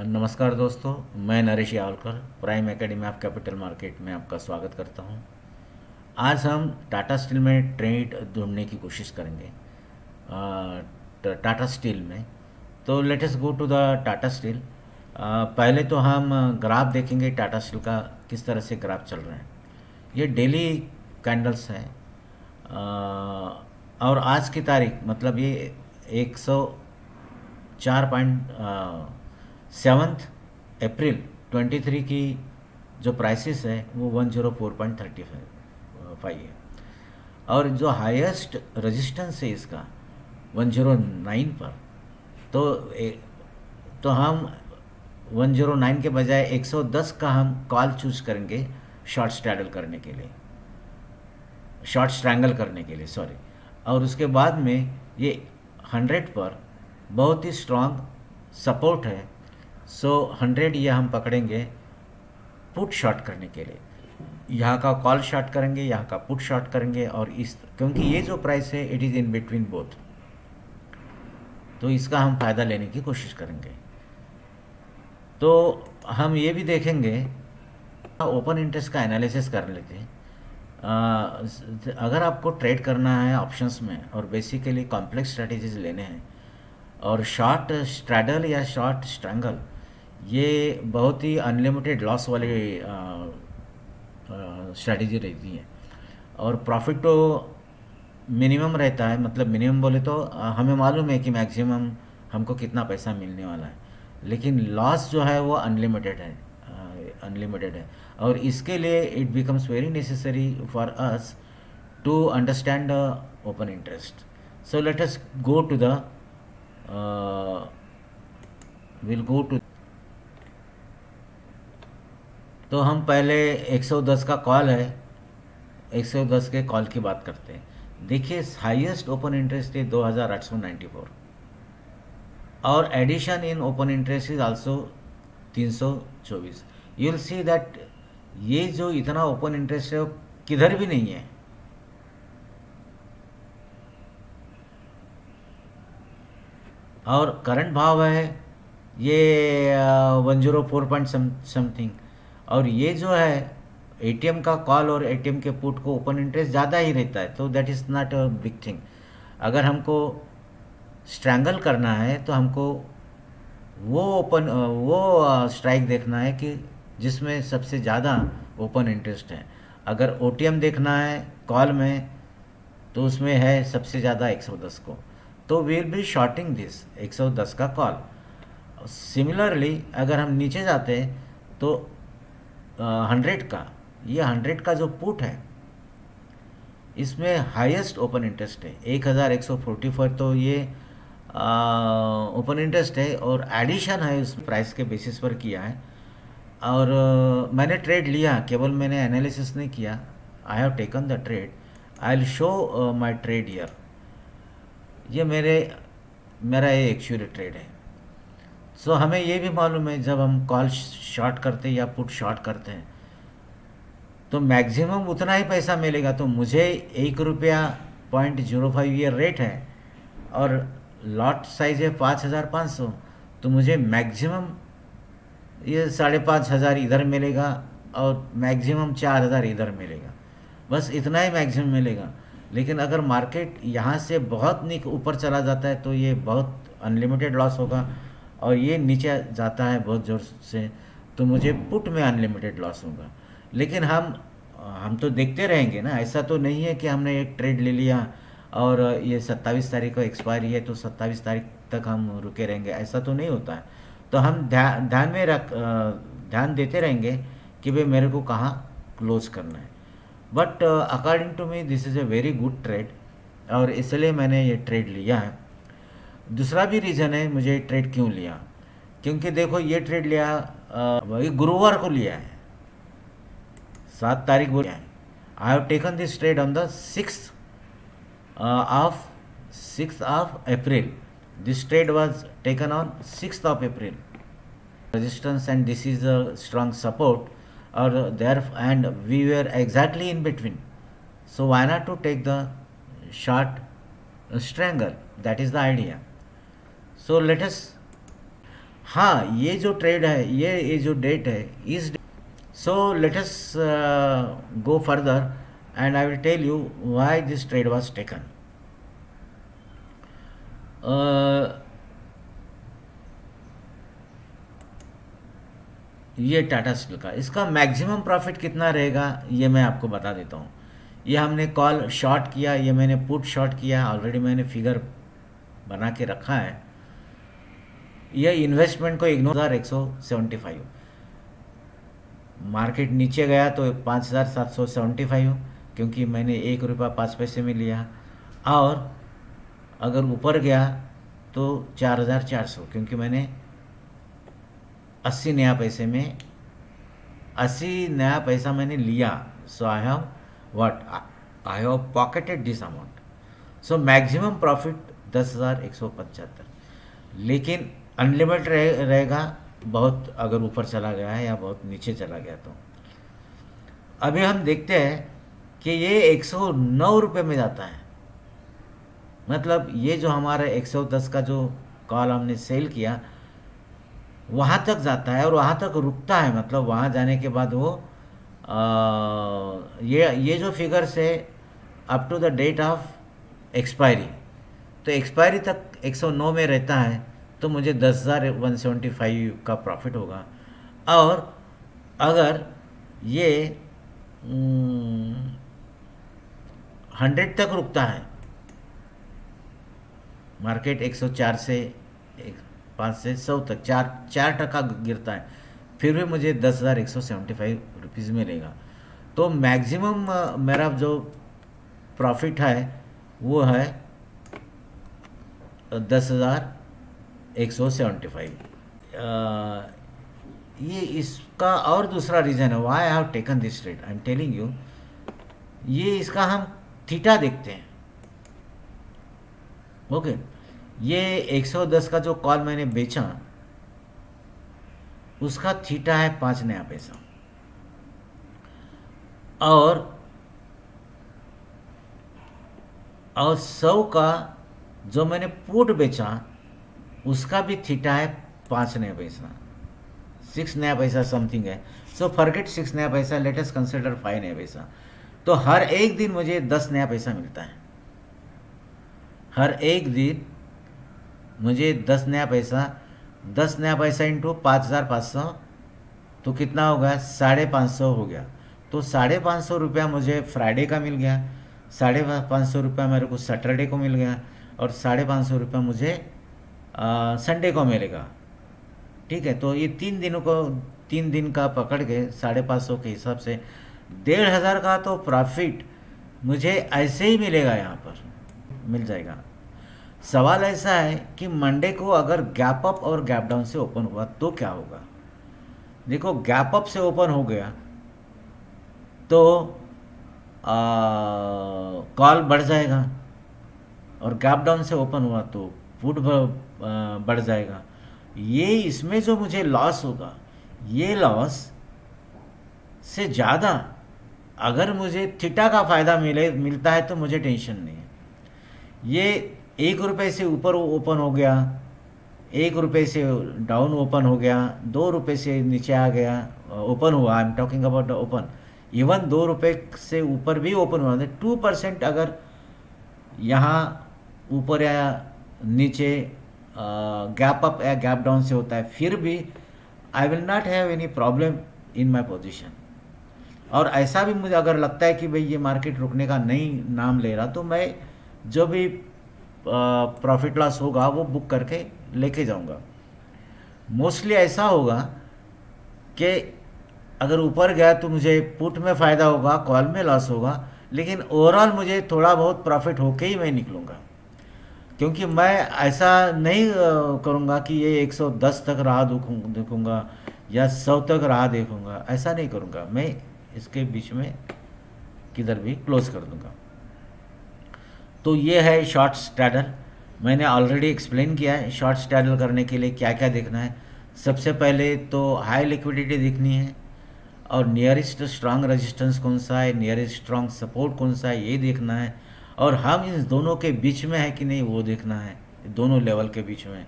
नमस्कार दोस्तों, मैं Naresh Yawalkar, Prime Academy of Capital Market में आपका स्वागत करता हूँ। आज हम टाटा स्टील में ट्रेड ढूँढने की कोशिश करेंगे। टाटा स्टील में। तो latest go to the Tata Steel. पहले तो हम ग्राफ देखेंगे टाटा स्टील का किस तरह से ग्राफ चल रहे हैं। ये डेली कैंडल्स हैं। और आज की तारीख मतलब ये एक सौ चार पॉइंट सेवन्थ अप्रैल 23 की जो प्राइसेस है वो one zero four point thirty five है और जो हाईएस्ट रेजिस्टेंस है इसका वन ज़ीरो नाइन पर तो ए, तो हम वन ज़ीरो नाइन के बजाय एक सौ दस का हम कॉल चूज़ करेंगे शॉर्ट स्ट्रैडल करने के लिए शॉर्ट स्ट्रैंगल करने के लिए सॉरी और उसके बाद में ये हंड्रेड पर बहुत ही स्ट्रांग सपोर्ट है सो हंड्रेड ये हम पकड़ेंगे पुट शॉर्ट करने के लिए। यहाँ का कॉल शॉर्ट करेंगे, यहाँ का पुट शॉर्ट करेंगे और इस, क्योंकि ये जो प्राइस है it is in between both तो इसका हम फ़ायदा लेने की कोशिश करेंगे। तो हम ये भी देखेंगे ओपन इंटरेस्ट का एनालिसिस कर लेते हैं अगर आपको ट्रेड करना है ऑप्शंस में और बेसिकली कॉम्प्लेक्स स्ट्रेटजीज लेने हैं, और शॉर्ट स्ट्रैडल या शॉर्ट स्ट्रैंगल ये बहुत ही अनलिमिटेड लॉस वाली स्ट्रैटेजी रहती है। और प्रॉफिट तो मिनिमम रहता है मतलब मिनिमम बोले तो आ, हमें मालूम है कि मैक्सिमम हमको कितना पैसा मिलने वाला है। लेकिन लॉस जो है वो अनलिमिटेड है अनलिमिटेड है। और इसके लिए it becomes very necessary for us to understand open interest so let us go to the will go to तो हम पहले 110 का कॉल है 110 के कॉल की बात करते हैं। देखिए हाईएस्ट ओपन इंटरेस्ट है 2894 और addition in open interest is also 324 you will see that ये जो इतना ओपन इंटरेस्ट है, वो किधर भी नहीं है। और करंट भाव है, ये one zero four point something और ये जो है एटीएम का कॉल और एटीएम के पुट को ओपन इंटरेस्ट ज़्यादा ही रहता है तो that is not a big thing अगर हमको स्ट्रैंगल करना है तो हमको वो ओपन वो स्ट्राइक देखना है कि जिसमें सबसे ज़्यादा ओपन इंटरेस्ट है। अगर ओटीएम देखना है कॉल में तो उसमें है सबसे ज़्यादा 110 को। तो विल बी शॉर्टिंग दिस 110 का कॉल सिमिलरली अगर हम नीचे जाते हैं तो हंड्रेड का। ये हंड्रेड का जो पुट है इसमें हाईएस्ट ओपन इंटरेस्ट है। एक हज़ार एक सौ फोर्टी फोर तो ये ओपन इंटरेस्ट है और एडिशन है उस प्राइस के बेसिस पर किया है। और आ, मैंने ट्रेड लिया केवल मैंने एनालिसिस नहीं किया। I have taken the trade I will show my trade here ये मेरे मेरा ये एक्चुअली ट्रेड है। सो so, हमें ये भी मालूम है जब हम कॉल शॉर्ट करते हैं या पुट शॉर्ट करते हैं तो मैक्सिमम उतना ही पैसा मिलेगा। तो मुझे एक रुपया पॉइंट ज़ीरो फाइव ये रेट है और लॉट साइज़ है पाँच हज़ार पाँच सौ तो मुझे मैक्सिमम ये साढ़े पाँच हज़ार इधर मिलेगा और मैक्सिमम चार हज़ार इधर मिलेगा। बस इतना ही मैक्सिमम मिलेगा। लेकिन अगर मार्केट यहाँ से बहुत निक ऊपर चला जाता है तो ये बहुत अनलिमिटेड लॉस होगा। और ये नीचे जाता है बहुत ज़ोर से तो मुझे पुट में अनलिमिटेड लॉस होगा। लेकिन हम हम तो देखते रहेंगे ना, ऐसा तो नहीं है कि हमने एक ट्रेड ले लिया और ये सत्ताईस तारीख को एक्सपायरी है तो सत्ताईस तारीख तक हम रुके रहेंगे। ऐसा तो नहीं होता। है तो हम ध्यान ध्यान में रख ध्यान देते रहेंगे कि भाई मेरे को कहाँ क्लोज करना है। But according to me this is a very good trade और इसलिए मैंने ये ट्रेड लिया है। दूसरा भी रीज़न है, मुझे ट्रेड क्यों लिया? क्योंकि देखो, ये ट्रेड लिया गुरुवार को लिया है। सात तारीख को लिया है। I have taken this trade on the six of six of April this trade was taken on six of April resistance and this is a strong support और there and we were exactly in between so why not to take the short strangle that is the idea let us हाँ ये जो trade है ये ये जो date है इस so let us go further and I will tell you why this trade was taken ये टाटा स्टील का इसका मैक्सिमम प्रॉफिट कितना रहेगा ये मैं आपको बता देता हूँ ये हमने कॉल शॉर्ट किया ये मैंने पुट शॉर्ट किया ऑलरेडी मैंने फिगर बना के रखा है ये इन्वेस्टमेंट को इग्नोर हज़ार एक सौ सेवेंटी फाइव मार्केट नीचे गया तो पाँच हज़ार सात सौ सेवेंटी फाइव क्योंकि मैंने एक रुपया पाँच पैसे में लिया। और अगर ऊपर गया तो चार हज़ार चार सौ, क्योंकि मैंने अस्सी नया पैसे में, अस्सी नया पैसा मैंने लिया। So I have what I have pocketed this amount so maximum profit दस हज़ार एक सौ पचहत्तर। लेकिन अनलिमिटेड रहे, रहेगा बहुत अगर ऊपर चला गया है या बहुत नीचे चला गया तो। अभी हम देखते हैं कि ये एक सौ नौ रुपये में जाता है। मतलब ये जो हमारा 110 का जो कॉल हमने सेल किया वहाँ तक जाता है और वहाँ तक रुकता है। मतलब वहाँ जाने के बाद वो आ, ये ये जो फिगर्स है up to the date of expiry तो एक्सपायरी तक 109 में रहता है। तो मुझे दस हज़ार वन सेवेंटी फाइव का प्रॉफिट होगा। और अगर ये हंड्रेड तक रुकता है, मार्केट 104 से एक, पाँच से सौ तक, चार चार टका गिरता है, फिर भी मुझे दस हज़ार एक सौ सेवेंटी फाइव रुपीज़ मिलेगा। तो मैक्सिमम मेरा जो प्रॉफिट है, वो है दस हज़ार एक सौ सेवेंटी फाइव ये इसका और दूसरा रीज़न है why have taken this rate I am telling you ये इसका हम थीटा देखते हैं। Okay okay. ये 110 का जो कॉल मैंने बेचा, उसका थीटा है पाँच नया पैसा। और और सौ का जो मैंने पुट बेचा उसका भी थीटा है पाँच नया पैसा। सिक्स नया पैसा समथिंग है। सो फॉरगेट सिक्स नया पैसा लेटेस्ट कंसिडर फाइव नया पैसा। तो हर एक दिन मुझे दस नया पैसा मिलता है। हर एक दिन मुझे दस नया पैसा, दस नया पैसा इंटू पाँच हज़ार पाँच सौ तो कितना होगा? साढ़े पाँच सौ हो गया। तो साढ़े पाँच सौ रुपया मुझे फ्राइडे का मिल गया। साढ़े पाँच सौ रुपया मेरे को सैटरडे को मिल गया। और साढ़े पाँच सौ रुपया मुझे संडे को मिलेगा। ठीक है तो ये तीन दिनों को, तीन दिन का पकड़ के साढ़े पाँच सौ के हिसाब से डेढ़ हज़ार का तो प्रॉफिट मुझे ऐसे ही मिलेगा यहाँ पर, मिल जाएगा। सवाल ऐसा है कि मंडे को अगर गैप अप और गैप डाउन से ओपन हुआ तो क्या होगा? देखो गैप अप से ओपन हो गया तो कॉल बढ़ जाएगा और गैप डाउन से ओपन हुआ तो पुट बढ़ जाएगा। ये इसमें जो मुझे लॉस होगा, ये लॉस से ज़्यादा अगर मुझे थीटा का फ़ायदा मिले, मिलता है तो मुझे टेंशन नहीं है। ये एक रुपये से ऊपर ओपन हो गया, एक रुपये से डाउन ओपन हो गया, दो रुपये से नीचे आ गया ओपन हुआ। I am talking about open even दो रुपये से ऊपर भी ओपन हुआ। टू परसेंट अगर यहाँ ऊपर या नीचे गैप अप या गैप डाउन से होता है, फिर भी I will not have any problem in my position और ऐसा भी मुझे अगर लगता है कि भाई ये मार्केट रुकने का नहीं नाम ले रहा तो मैं जो भी प्रॉफिट लॉस होगा, वो बुक करके लेके जाऊँगा। मोस्टली ऐसा होगा कि अगर ऊपर गया तो मुझे पुट में फ़ायदा होगा कॉल में लॉस होगा, लेकिन ओवरऑल मुझे थोड़ा बहुत प्रॉफिट होके ही मैं निकलूँगा। क्योंकि मैं ऐसा नहीं करूँगा कि ये 110 तक राह देखूँगा या 100 तक राह देखूँगा, ऐसा नहीं करूँगा। मैं इसके बीच में किधर भी क्लोज कर दूँगा। तो ये है शॉर्ट स्टैडल मैंने ऑलरेडी एक्सप्लेन किया है शॉर्ट स्टैडल करने के लिए क्या क्या देखना है। सबसे पहले तो हाई लिक्विडिटी देखनी है और नियरेस्ट स्ट्रांग रेजिस्टेंस कौन सा है नियरेस्ट स्ट्रांग सपोर्ट कौन सा है, ये देखना है। और हम इन दोनों के बीच में है कि नहीं, वो देखना है, दोनों लेवल के बीच में।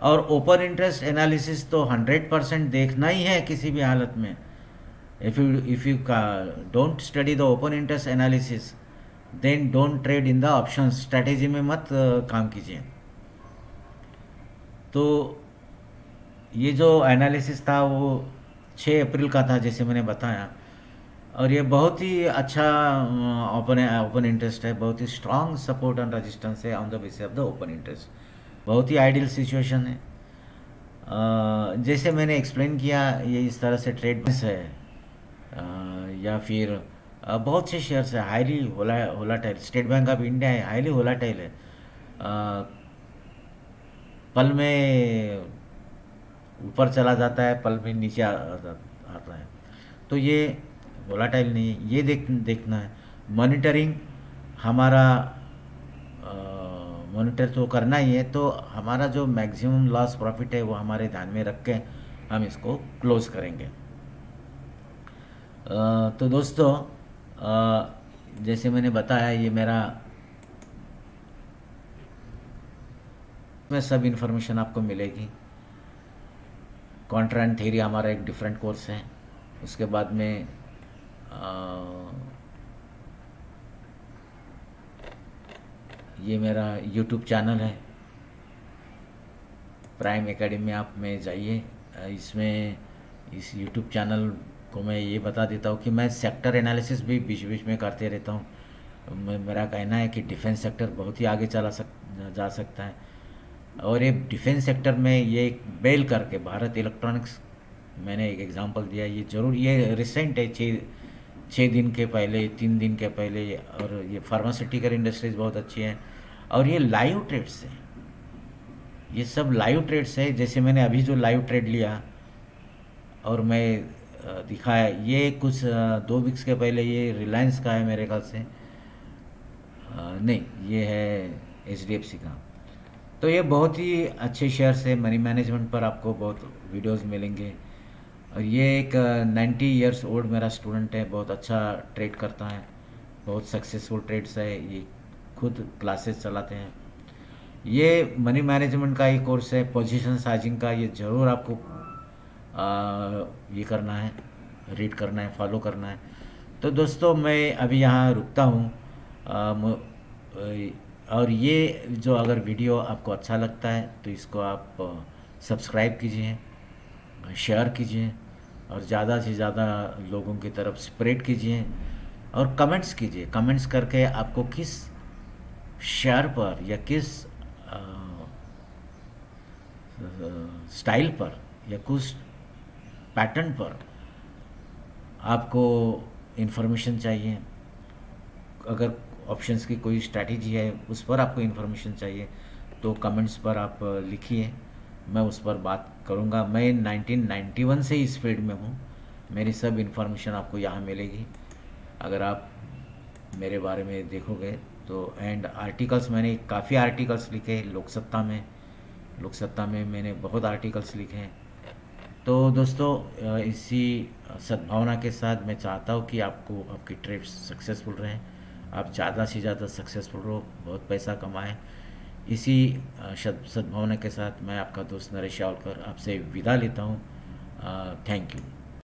और ओपन इंटरेस्ट एनालिसिस तो हंड्रेड परसेंट देखना ही है किसी भी हालत में। इफ़ यू इफ़ यू का don't study the open interest analysis then don't trade in the option strategy में मत काम कीजिए। तो ये जो एनालिसिस था वो 6 अप्रैल का था, जैसे मैंने बताया। और ये बहुत ही अच्छा ओपन ओपन इंटरेस्ट है, बहुत ही स्ट्रांग सपोर्ट एंड रजिस्टेंस है on the basis of the open interest बहुत ही आइडियल सिचुएशन है। जैसे मैंने एक्सप्लेन किया, ये इस तरह से ट्रेड है या फिर बहुत से शेयर्स है हाईली होला स्टेट बैंक ऑफ़ इंडिया है हाईली होलाटाइल है। पल में ऊपर चला जाता है, पल में नीचे आता है। तो ये वोलाटाइल नहीं है। ये देख देखना है। मॉनिटरिंग हमारा मॉनिटर तो करना ही है तो हमारा जो मैक्सिमम लॉस प्रॉफिट है वो हमारे ध्यान में रख के हम इसको क्लोज करेंगे। आ, तो दोस्तों आ, जैसे मैंने बताया ये मेरा में सब इन्फॉर्मेशन आपको मिलेगी। कॉन्ट्रेंट थेरी हमारा एक डिफरेंट कोर्स है। उसके बाद में ये मेरा यूट्यूब चैनल है। प्राइम एकेडमी आप में जाइए। इसमें, इस यूट्यूब चैनल को मैं ये बता देता हूँ कि मैं सेक्टर एनालिसिस भी बीच बीच में करते रहता हूँ। मेरा कहना है कि डिफेंस सेक्टर बहुत ही आगे चला सक, जा सकता है। और ये डिफेंस सेक्टर में ये एक बेल करके भारत इलेक्ट्रॉनिक्स मैंने एक एग्जांपल दिया, ये ज़रूर, ये रिसेंट है छः छः दिन के पहले, तीन दिन के पहले, और ये फार्मास्यूटिकल इंडस्ट्रीज़ बहुत अच्छी हैं। और ये लाइव ट्रेड्स हैं। ये सब लाइव ट्रेड्स है, जैसे मैंने अभी जो लाइव ट्रेड लिया, और मैं दिखाया, ये कुछ दो वीक्स के पहले ये रिलायंस का है मेरे ख्याल से। नहीं, ये है एच डी एफ़ सी का। तो ये बहुत ही अच्छे शेयर्स है मनी मैनेजमेंट पर आपको बहुत वीडियोस मिलेंगे। और ये एक नाइन्टी ईयर्स ओल्ड मेरा स्टूडेंट है बहुत अच्छा ट्रेड करता है बहुत सक्सेसफुल ट्रेड्स है ये खुद क्लासेस चलाते हैं। ये मनी मैनेजमेंट का ही कोर्स है पोजीशन साइजिंग का ये ज़रूर आपको आ, ये करना है रीड करना है फॉलो करना है। तो दोस्तों मैं अभी यहाँ रुकता हूँ और ये जो अगर वीडियो आपको अच्छा लगता है तो इसको आप सब्सक्राइब कीजिए शेयर कीजिए और ज़्यादा से ज़्यादा लोगों की तरफ़ स्प्रेड कीजिए और कमेंट्स कीजिए। कमेंट्स करके आपको किस शेयर पर या किस स्टाइल पर या कुछ पैटर्न पर आपको इन्फॉर्मेशन चाहिए। अगर ऑप्शंस की कोई स्ट्रैटेजी है, उस पर आपको इन्फॉर्मेशन चाहिए तो कमेंट्स पर आप लिखिए। मैं उस पर बात करूँगा। मैं 1991 से इस फ़ील्ड में हूँ। मेरी सब इन्फॉर्मेशन आपको यहाँ मिलेगी। अगर आप मेरे बारे में देखोगे तो एंड आर्टिकल्स मैंने, काफ़ी आर्टिकल्स लिखे लोकसत्ता में। लोकसत्ता में मैंने बहुत आर्टिकल्स लिखे हैं। तो दोस्तों इसी सद्भावना के साथ मैं चाहता हूँ कि आपको, आपकी ट्रिप सक्सेसफुल रहें। आप ज़्यादा से ज़्यादा सक्सेसफुल रहो, बहुत पैसा कमाएँ। इसी सद्भावना के साथ मैं आपका दोस्त नरेश यावलकर आपसे विदा लेता हूँ। Thank you.